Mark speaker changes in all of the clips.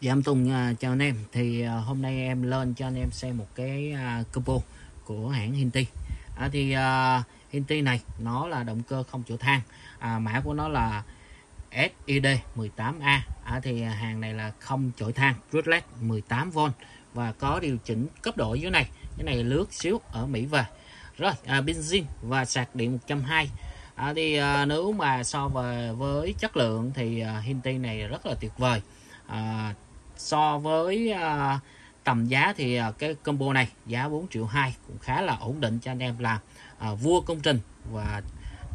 Speaker 1: Dạ em Tùng à, chào anh em. Thì à, hôm nay em lên cho anh em xem một cái à, combo của hãng Hinti. À, thì uh, Hinti này nó là động cơ không chỗ than à, mã của nó là SID 18A à, thì hàng này là không chổi than Rutlet 18V và có điều chỉnh cấp độ dưới này. Cái này lướt xíu ở Mỹ về. Rồi à, benzin và sạc điện 120 à, thì à, nếu mà so về với chất lượng thì à, Hinti này rất là tuyệt vời. À, so với à, tầm giá thì à, cái combo này giá 4 triệu 2 cũng khá là ổn định cho anh em làm à, vua công trình và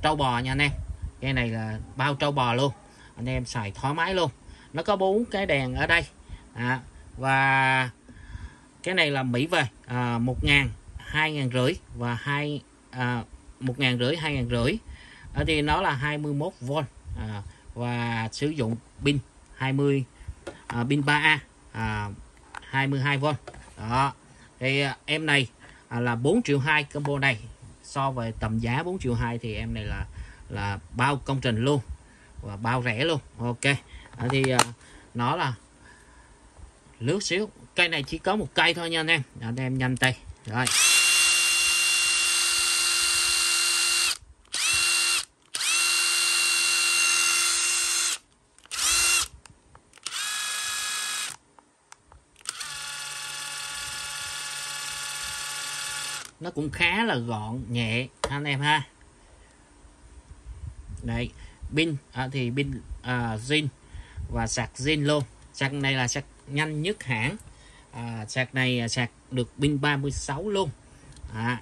Speaker 1: trâu bò nha anh em. Cái này là bao trâu bò luôn anh em xài thoải mái luôn. Nó có bốn cái đèn ở đây. À, và cái này là Mỹ về à, 1 ngàn 2 ngàn rưỡi và hai à, 1 ngàn rưỡi 2 ngàn rưỡi. À, thì nó là 21V à, và sử dụng pin 20 à, pin 3A à, 22V đó thì à, em này à, là 4 triệu 2 combo này. So với tầm giá 4 triệu 2 thì em này là là bao công trình luôn và bao rẻ luôn. Ok. À, thì à, nó là lướt xíu. Cây này chỉ có một cây thôi nha anh em. Anh em nhanh tay. Rồi. Nó cũng khá là gọn nhẹ anh em ha. Đấy pin à, thì pin à, zin và sạc zin luôn. Sạc này là sạc nhanh nhất hãng. À, sạc này sạc được pin 36 luôn. À,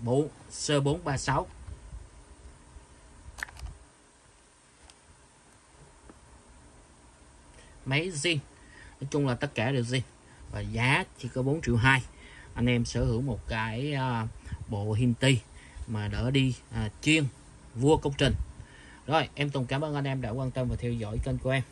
Speaker 1: bộ sơ 436 máy zin nói chung là tất cả đều zin và giá chỉ có 4 triệu 2 anh em sở hữu một cái uh, bộ Hinti mà đỡ đi uh, chuyên vua công trình. Rồi em Tùng cảm ơn anh em đã quan tâm và theo dõi kênh của em.